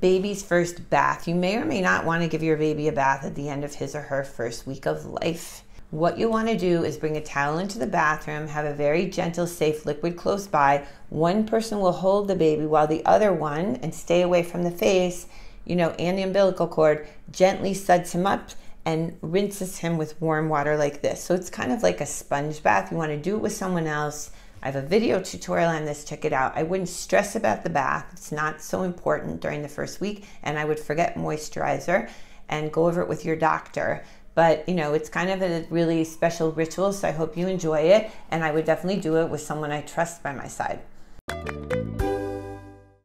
baby's first bath. You may or may not want to give your baby a bath at the end of his or her first week of life. What you want to do is bring a towel into the bathroom, have a very gentle, safe liquid close by. One person will hold the baby while the other one, and stay away from the face, you know, and the umbilical cord, gently suds him up and rinses him with warm water like this. So it's kind of like a sponge bath. You want to do it with someone else. I have a video tutorial on this, check it out. I wouldn't stress about the bath. It's not so important during the first week, and I would forget moisturizer and go over it with your doctor. But you know, it's kind of a really special ritual, so I hope you enjoy it, and I would definitely do it with someone I trust by my side.